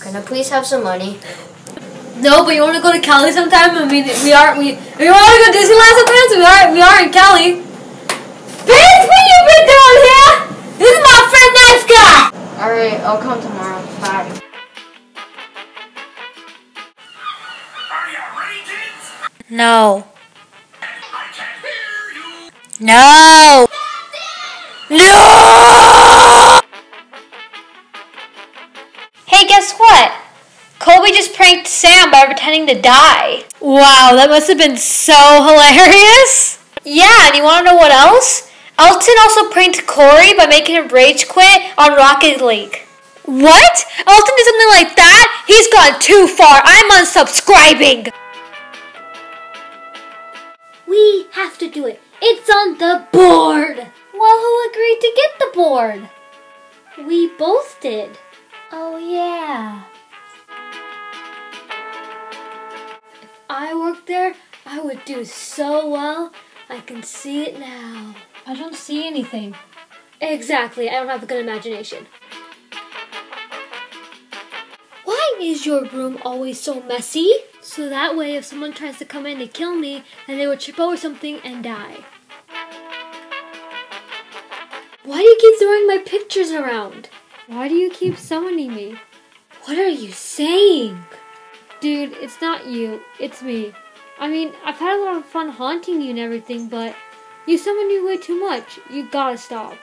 Can I please have some money? No, but you want to go to Cali sometime? I mean, we are we. We want to go to Disneyland sometime. We are we are in Cali. Vince, what you been doing here? This is my friend, nice guy. Alright, I'll come tomorrow. Bye. Are you ready, kids? No. I can't hear you. No. No. Guess what? Kobe just pranked Sam by pretending to die. Wow, that must have been so hilarious. Yeah, and you want to know what else? Elton also pranked Corey by making him rage quit on Rocket League. What? Elton did something like that? He's gone too far. I'm unsubscribing. We have to do it. It's on the board. Well, who agreed to get the board? We both did. Oh, yeah. If I worked there, I would do so well. I can see it now. I don't see anything. Exactly, I don't have a good imagination. Why is your room always so messy? So that way, if someone tries to come in to kill me, then they would trip over something and die. Why do you keep throwing my pictures around? Why do you keep summoning me? What are you saying? Dude, it's not you, it's me. I mean, I've had a lot of fun haunting you and everything, but you summon me way too much. You gotta stop.